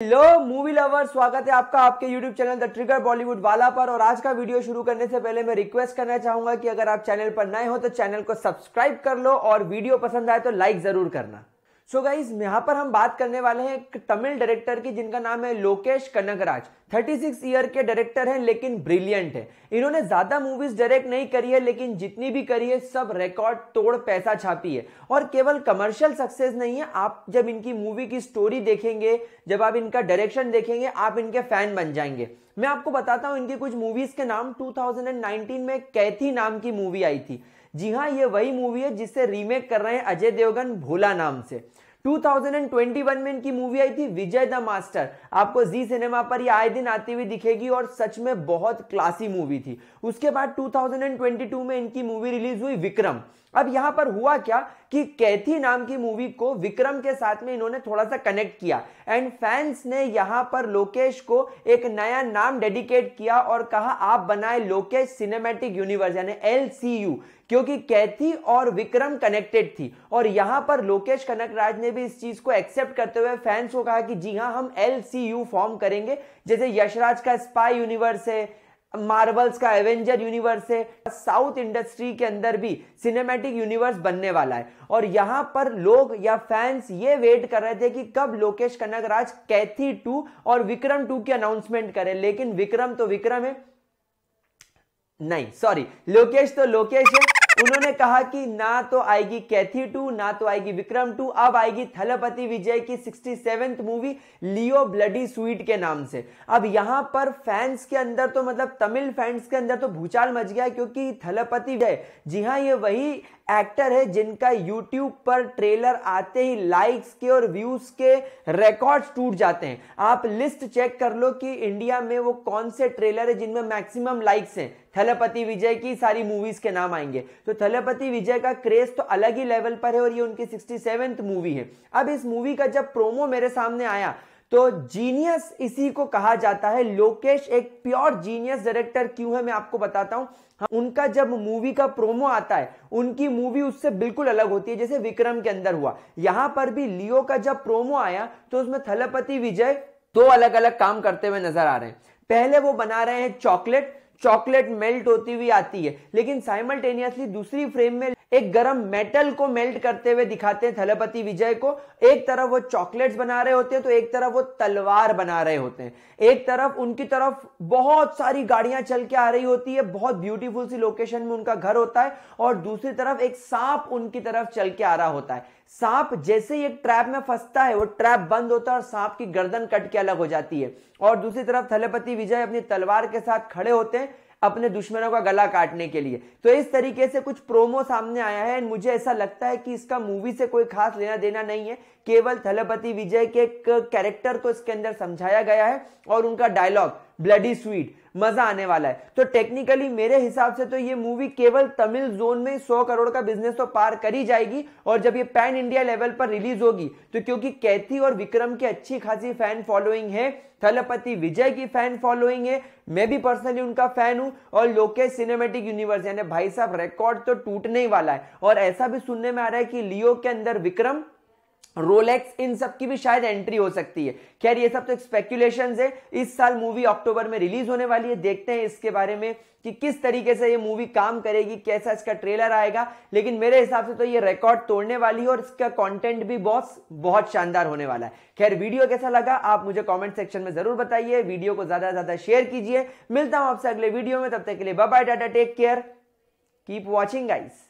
Hello movie lover, स्वागत है आपका आपके YouTube channel the trigger Bollywood वाला पर। और आज का वीडियो शुरू करने से पहले मैं रिक्वेस्ट करना चाहूँगा कि अगर आप चैनल पर नए हो तो चैनल को सब्सक्राइब कर लो और वीडियो पसंद आए तो लाइक ज़रूर करना। सो गाइज़ यहाँ पर हम बात करने वाले हैं एक तमिल डायरेक्टर की जिनका नाम है लोकेश कनगराज 36 ईयर के डायरेक्टर हैं, लेकिन ब्रिलियंट है। इन्होंने ज़्यादा मूवीज़ डायरेक्ट नहीं करी है, लेकिन जितनी भी करी है, सब रिकॉर्ड तोड़ पैसा छापी है। और केवल कमर्शियल सक्सेस नहीं है, आप जब इनकी मूवी की स्टोरी देखेंगे, जब आप इनका डायरेक्शन देखेंगे, आप इनके फ़ैन बन जाएँगे। मैं आपको बताता हूँ, इनकी कुछ मूवीज़ के नाम 2019 में कैथी नाम की मूवी आई थी। जी हाँ ये वही मूवी है जिससे रीमेक कर रहे हैं अजय देवगन भोला नाम से। 2021 में इनकी मूवी आई थी विजय द मास्टर। आपको जी सिनेमा पर ये आए दिन आती हुई दिखेगी और सच में बहुत क्लासी मूवी थी। उसके बाद 2022 में इनकी मूवी रिलीज़ हुई विक्रम। अब यहाँ पर हुआ क्या? कि कैथी नाम की मूवी को विक्रम के साथ में इन्होंने थोड़ा सा कनेक्ट किया। एंड फैंस ने यहाँ पर लोकेश को एक नया नाम डेडिकेट किया और कहा, आप बनाए लोकेश सिनेमैटिक यूनिवर्स यानी एलसीयू क्योंकि कैथी और विक्रम कनेक्टेड थी। और यहाँ पर लोकेश कनकराज ने भी इस चीज़ को एक्सेप्ट करते हुए फैंस को कहा कि, जी हाँ, हम एलसीयू फॉर्म करेंगे। जैसे यशराज का स्पाई यूनिवर्स है मार्वल्स का एवेंजर यूनिवर्स है, साउथ इंडस्ट्री के अंदर भी सिनेमैटिक यूनिवर्स बनने वाला है। और यहाँ पर लोग या फैंस ये वेट कर रहे थे कि कब लोकेश कनक राज कैथी टू और विक्रम टू की अनाउंसमेंट करें। लेकिन विक्रम तो विक्रम है। नहीं सॉरी लोकेश तो लोकेश है। उन्होंने कहा कि ना तो आएगी कैथी टू, ना तो आएगी विक्रम टू, अब आएगी थलपति विजय की sixty seventh movie Leo bloody sweet के नाम से। अब यहाँ पर फैंस के अंदर तो मतलब तमिल फैंस के अंदर तो भूचाल मच गया क्योंकि थलपति विजय, जी हाँ ये वही एक्टर है जिनका यूट्यूब पर ट्रेलर आते ही लाइक्स के और व्यूज़ के रिकॉर्ड्स टूट जाते हैं। आप लिस्ट चेक कर लो कि इंडिया में वो कौन से ट्रेलर है जिनमें मैक्सिमम लाइक्स हैं। थलपति विजय की सारी मूवीज़ के नाम आएँगे। तो थलपति विजय का क्रेज तो अलग ही लेवल पर है और ये उनकी सिक्सटी मूवी है। अब इस मूवी का जब प्रोमो मेरे सामने आया तो जीनियस इसी को कहा जाता है। लोकेश एक प्योर जीनियस डायरेक्टर क्यों है मैं आपको बताता हूँ। हाँ, उनका जब मूवी का प्रोमो आता है उनकी मूवी उससे बिल्कुल अलग होती है जैसे विक्रम के अंदर हुआ। यहाँ पर भी लियो का जब प्रोमो आया तो उसमें थलपति विजय दो अलग अलग काम करते हुए नज़र आ रहे हैं। पहले वो बना रहे हैं चॉकलेट चॉकलेट मेल्ट होती हुई आती है। लेकिन साइमल्टेनियसली दूसरी फ्रेम में एक गरम मेटल को मेल्ट करते हुए दिखाते हैं थलपति विजय को। एक तरफ़ वो चॉकलेट्स बना रहे होते हैं तो एक तरफ़ वो तलवार बना रहे होते हैं। एक तरफ़ उनकी तरफ़ बहुत सारी गाड़ियाँ चल के आ रही होती है, बहुत ब्यूटीफुल सी लोकेशन में उनका घर होता है और दूसरी तरफ़ एक सांप उनकी तरफ़ चल के आ रहा होता है। सांप जैसे ही एक ट्रैप में फंसता है, वो ट्रैप बंद होता है और सांप की गर्दन कट के अलग हो जाती है। और दूसरी तरफ़ थलपति विजय अपनी तलवार के साथ खड़े होते हैं अपने दुश्मनों का गला काटने के लिए। तो इस तरीके से कुछ प्रोमो सामने आया है। मुझे ऐसा लगता है कि इसका मूवी से कोई खास लेना देना नहीं है। केवल थलपति विजय के कैरेक्टर को इसके अंदर समझाया गया है और उनका डायलॉग ब्लडी स्वीट मज़ा आने वाला है। तो टेक्निकली मेरे हिसाब से तो ये मूवी केवल तमिल जोन में 100 करोड़ का बिज़नेस तो पार करी जाएगी और जब ये पैन इंडिया लेवल पर रिलीज़ होगी तो क्योंकि कैथी और विक्रम की अच्छी खासी फ़ैन फॉलोइंग है, थलपति विजय की फ़ैन फॉलोइंग है, मैं भी पर्सनली उनका फ़ैन हूँ और लोकेश सिनेमेटिक यूनिवर्स यानी भाई साहब रिकॉर्ड तो टूटने ही वाला है। और ऐसा भी सुनने में आ रहा है कि लियो के अंदर विक्रम रोलेक्स इन सब की भी शायद एंट्री हो सकती है। खैर, ये सब तो स्पेक्यूलेशन है। इस साल मूवी अक्टूबर में रिलीज़ होने वाली है। देखते हैं इसके बारे में कि किस तरीके से ये मूवी काम करेगी, कैसा इसका ट्रेलर आएगा। लेकिन मेरे हिसाब से तो ये रिकॉर्ड तोड़ने वाली है और इसका कंटेंट भी बॉस बहुत शानदार होने वाला है। खैर वीडियो कैसा लगा, आप मुझे कमेंट सेक्शन में ज़रूर बताइए। वीडियो को ज़्यादा से ज़्यादा शेयर कीजिए। मिलता हूँ आपसे अगले वीडियो में। तब तक के लिए bye tata take care keep watching guys